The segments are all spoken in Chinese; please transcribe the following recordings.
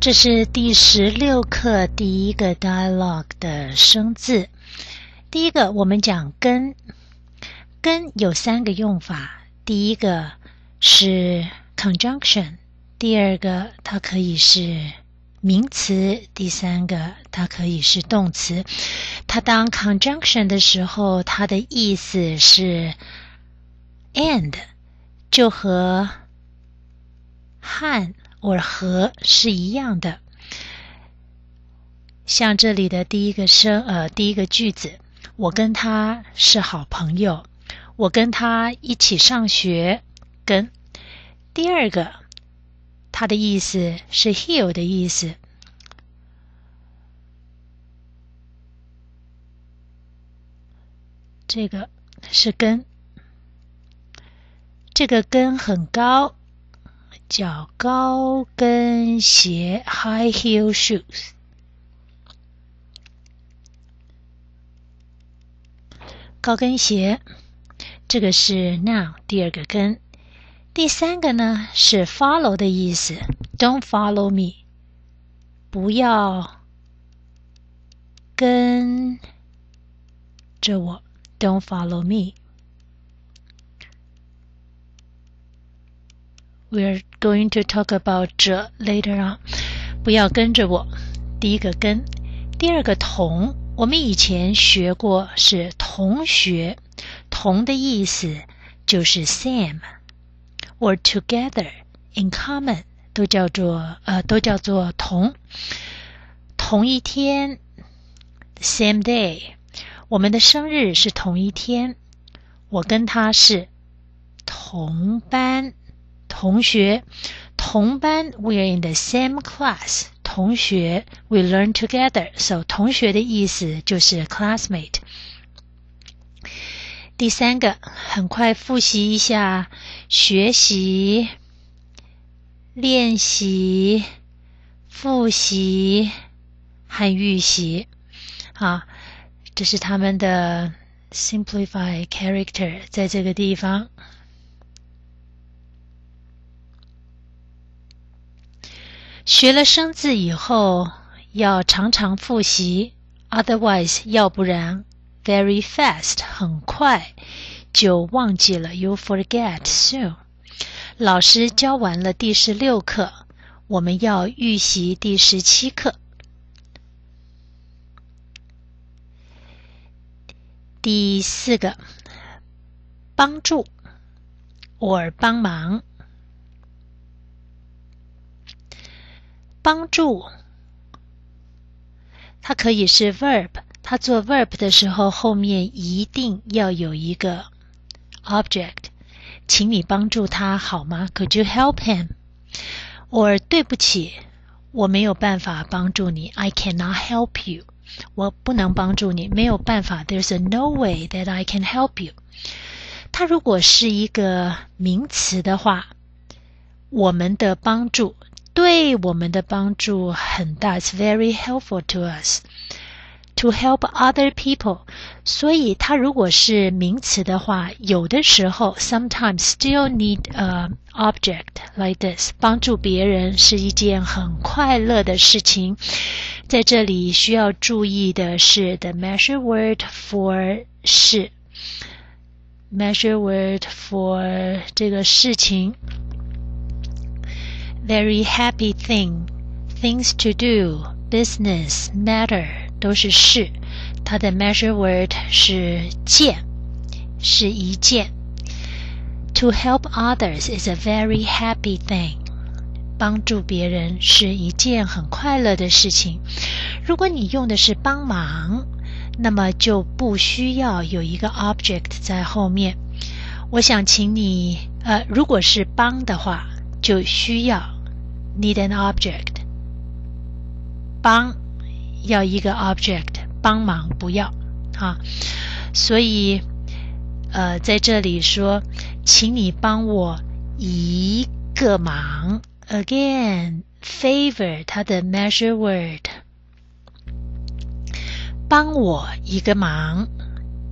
这是第十六课第一个 dialogue 的生字。第一个，我们讲跟，跟有三个用法。第一个是 conjunction，第二个它可以是名词，第三个它可以是动词。它当 conjunction 的时候，它的意思是 and，就和和。或和是一样的，像这里的第一个声，呃，第一个句子，我跟他是好朋友，我跟他一起上学。跟第二个，它的意思是 heal 的意思，这个是根，这个根很高。叫高跟鞋 （high heel shoes）。高跟鞋，这个是 noun 第二个跟。第三个呢是 follow 的意思，Don't follow me，不要跟着我，Don't follow me。We're going to talk about 这 later on。不要跟着我。第一个跟，第二个同。我们以前学过是同学，同的意思就是 same or together in common，都叫做呃都叫做同。同一天，same day。我们的生日是同一天。我跟他是同班。同学，同班，we are in the same class。同学，we learn together。So，同学的意思就是 classmate。第三个，很快复习一下学习、练习、复习和预习。啊，这是他们的 simplify character，在这个地方。学了生字以后，要常常复习，otherwise，要不然，very fast，很快就忘记了，you forget soon。老师教完了第十六课，我们要预习第十七课。第四个，帮助，or 帮忙。帮助，它可以是 verb。它做 verb 的时候，后面一定要有一个 object。请你帮助他好吗？Could you help him？或对不起，我没有办法帮助你。I cannot help you。我不能帮助你，没有办法。There's a no way that I can help you。它如果是一个名词的话，我们的帮助。 对我们的帮助很大，It's very helpful to us to help other people。所以它如果是名词的话，有的时候 sometimes still need a object like this。帮助别人是一件很快乐的事情。在这里需要注意的是，the measure word for 是 measure word for 这个事情。 Very happy thing, things to do, business, matter 都是事，它的 measure word 是件，是一件。To help others is a very happy thing. 帮助别人是一件很快乐的事情。如果你用的是帮忙，那么就不需要有一个 object 在后面。我想请你，呃，如果是帮的话，就需要 need an object，帮要一个 object，帮忙不要啊，所以呃在这里说，请你帮我一个忙，again，favor 它的 measure word，帮我一个忙，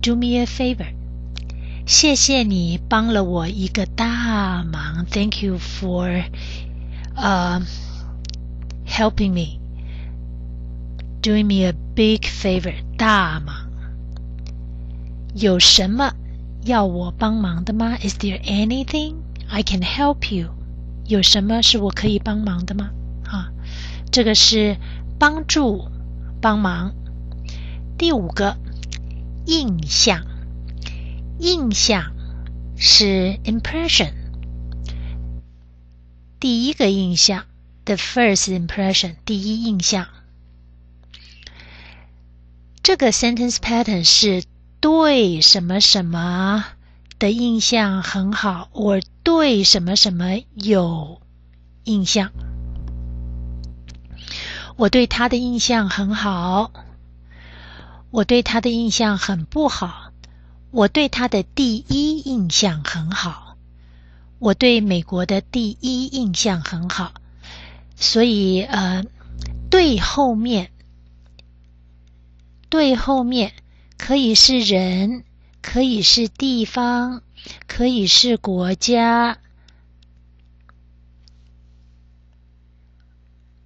do me a favor，谢谢你帮了我一个大忙，thank you for。 呃 helping me, doing me a big favor，大忙。有什么要我帮忙的吗？Is there anything I can help you？有什么是我可以帮忙的吗？啊，这个是帮助、帮忙。第五个印象，印象是 impression， 第一个印象，the first impression，第一印象。这个 sentence pattern 是对什么什么的印象很好，我对什么什么有印象，我对他的印象很好。我对他的印象很不好。我对他的第一印象很好。我对美国的第一印象很好。所以，呃，对后面，对后面可以是人，可以是地方，可以是国家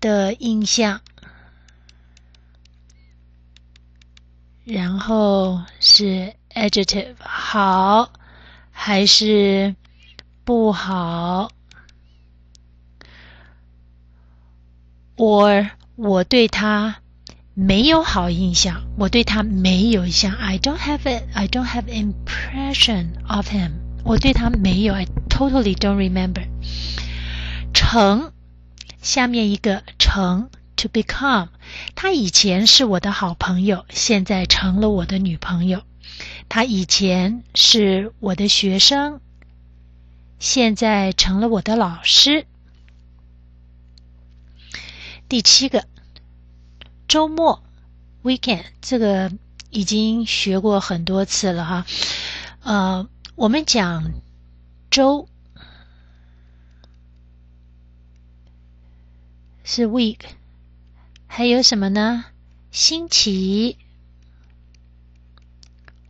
的印象。然后是 adjective 好还是不好？or 我对他没有好印象，我对他没有印象。I don't have I don't have impression of him. 我对他没有。I totally don't remember. 成下面一个成。To become，她以前是我的好朋友，现在成了我的女朋友。她以前是我的学生，现在成了我的老师。第七个，周末 （weekend） 这个已经学过很多次了哈。呃，我们讲周是 week。还有什么呢？星期，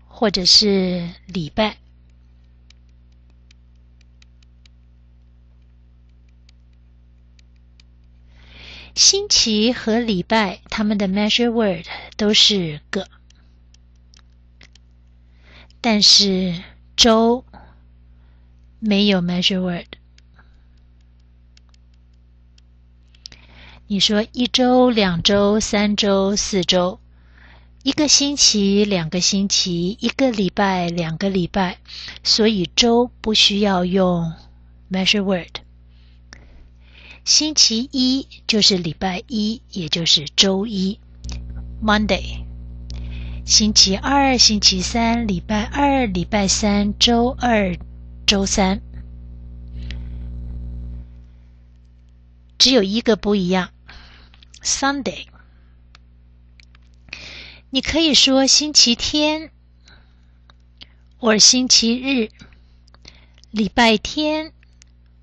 或者是礼拜。星期和礼拜，他们的 measure word 都是个，但是周没有 measure word。你说一周、两周、三周、四周，一个星期、两个星期，一个礼拜、两个礼拜，所以周不需要用 measure word。星期一就是礼拜一，也就是周一。Monday。星期二、星期三、礼拜二、礼拜三、周二、周三，只有一个不一样。Sunday，你可以说星期天，或星期日，礼拜天，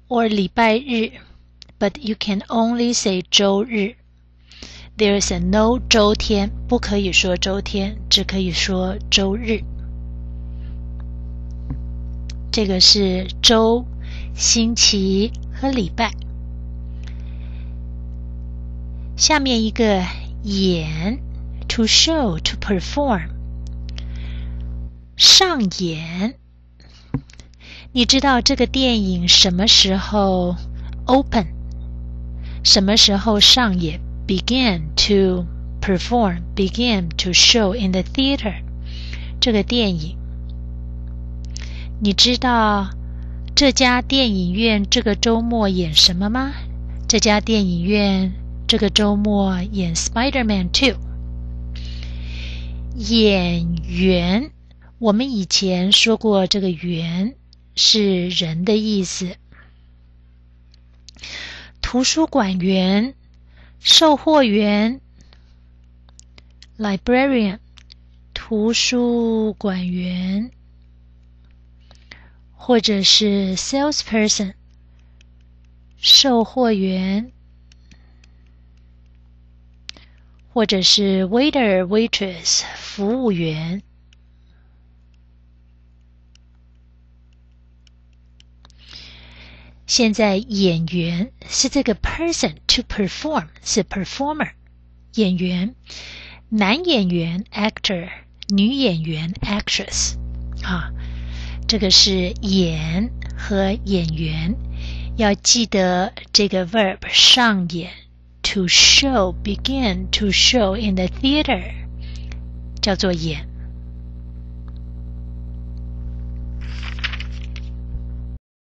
或礼拜日。，but you can only say 周日。There is a no 周天，不可以说周天，只可以说周日。这个是周、星期和礼拜。下面一个演，to show to perform，上演。你知道这个电影什么时候 open，什么时候上演？begin to perform，begin to show in the theater。这个电影，你知道这家电影院这个周末演什么吗？这家电影院。这个周末演《Spider-Man Two》。演员，我们以前说过，这个“员”是人的意思。图书馆员、售货员 （librarian）、图书馆员，或者是 salesperson（ 售货员）。或者是 waiter waitress 服务员。现在演员是这个 person to perform 是 performer 演员，男演员 actor，女演员 actress 啊，这个是演和演员。要记得这个 verb 上演 to show begin to show in the theater 叫做演。